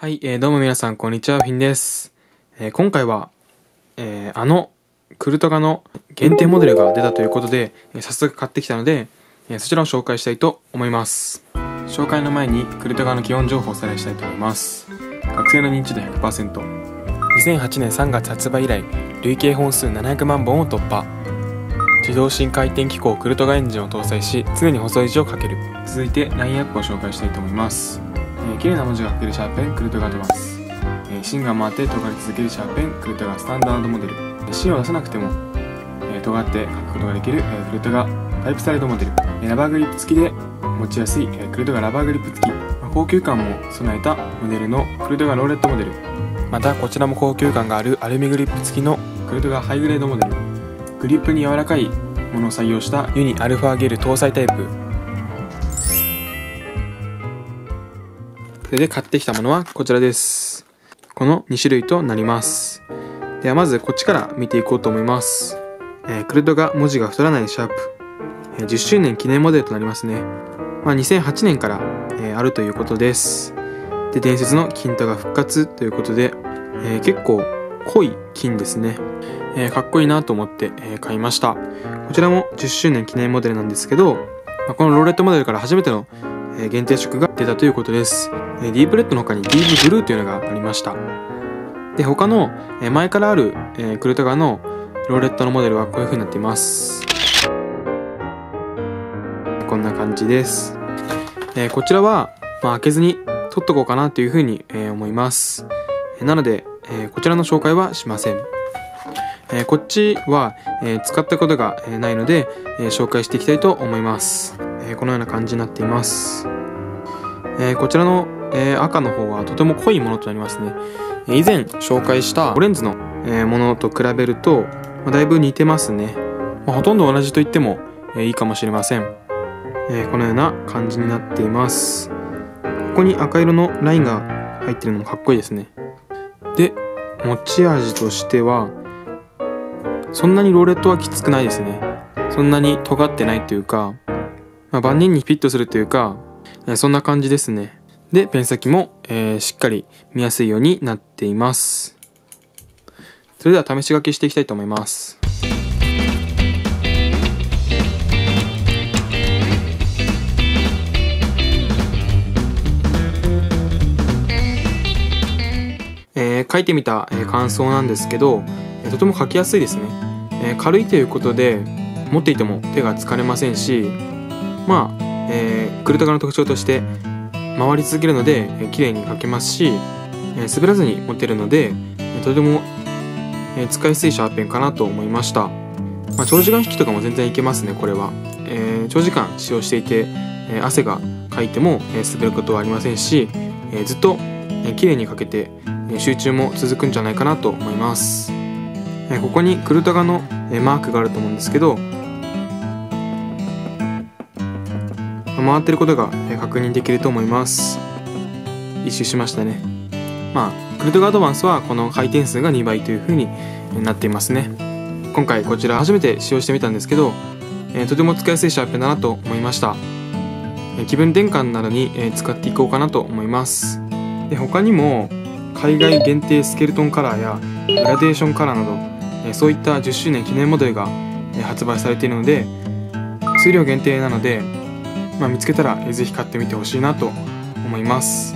はい、えー、どうも皆さん、こんにちは、フィンです。えー、今回は、えー、あの、クルトガの限定モデルが出たということで、え、早速買ってきたので、え、そちらを紹介したいと思います。紹介の前に、クルトガの基本情報をおさらいしたいと思います。学生の認知度100%。2008年3月発売以来、累計本数700万本を突破。自動新回転機構クルトガエンジンを搭載し、常に細い字を書ける。続いて、ラインアップを紹介したいと思います。えー、綺麗な文字が書けるシャーペンクルトガトマス、えー、芯が回って尖り続けるシャーペンクルトガスタンダードモデル。芯を出さなくても、えー、尖って書くことができる、えー、クルトガタイプサイドモデル、え、ラバーグリップ付きで持ちやすい、え、クルトガラバーグリップ付き、まあ、高級感も備えたモデルのクルトガローレットモデル。またこちらも高級感があるアルミグリップ付きのクルトガハイグレードモデル。グリップに柔らかいものを採用したユニアルファゲル搭載タイプ。それで買ってきたものはこちらです。この2種類となります。ではまずこっちから見ていこうと思います。えー、クルトが文字が太らないシャープ。えー、10周年記念モデルとなりますね。まあ、2008年から、えー、あるということです。で、伝説の金トが復活ということで、えー、結構濃い金ですね。え、かっこいいなと思って、え、買いました。こちらも10周年記念モデルなんですけど、まあ、このローレットモデルから初めての限定色が出たということです。ディープレッドの他にディープブルーというのがありました。で、他の、前からある、クルトガのローレットのモデルはこういう風になっています。こんな感じです。こちらは、まあ、開けずに取っとこうかなという風に、思います。なので、こちらの紹介はしません。こっちは、使ったことがないので、紹介していきたいと思います。えこのような感じになっています。えこちらの、え赤の方はとても濃いものとなりますね。以前紹介したオレンジの、えものと比べると、まだいぶ似てますね。まあ、ほとんど同じと言っても、えいいかもしれません。えこのような感じになっています。ここに赤色のラインが入ってるのもかっこいいですね。で、持ち味としては、そんなにローレットはきつくないですね。そんなに尖ってないというか、まあ、万人にフィットするというか、え、そんな感じですね。で、ペン先も、えー、しっかり見やすいようになっています。それでは試し書きしていきたいと思います。えー、書いてみた、感想なんですけど、とても書きやすいですね、えー、軽いということで持っていても手が疲れませんしまあ、えー、クルトガの特徴として回り続けるので、えー、綺麗に書けますし、えー、滑らずに持てるので、とても、え、使いやすいシャーペンかなと思いました、まあ、長時間引きとかも全然いけますねこれは、え、長時間使用していて、え、汗がかいても、え、滑ることはありませんし、え、ずっと、えー、綺麗に書けて、え、集中も続くんじゃないかなと思います、え、ここにクルトガの、え、マークがあると思うんですけど回ってることが確認できると思います。一周しましたね。まあクルトガアドバンスはこの回転数が2倍という風になっていますね。今回こちら初めて使用してみたんですけど、え、とても使いやすいシャーペンだなと思いました、気分転換などに、え、使っていこうかなと思います。で他にも海外限定スケルトンカラーやグラデーションカラーなど、え、そういった10周年記念モデルが、え、発売されているので数量限定なのでまあ、見つけたらぜひ買ってみてほしいなと思います。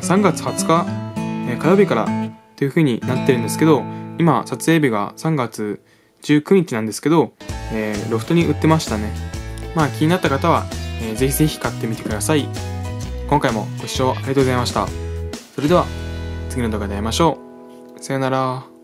3月20日、え火曜日からという風になってるんですけど今撮影日が3月19日なんですけど、えー、ロフトに売ってましたね。まあ気になった方は、えー、ぜひぜひ買ってみてください。今回もご視聴ありがとうございました。それでは次の動画で会いましょう。さよなら。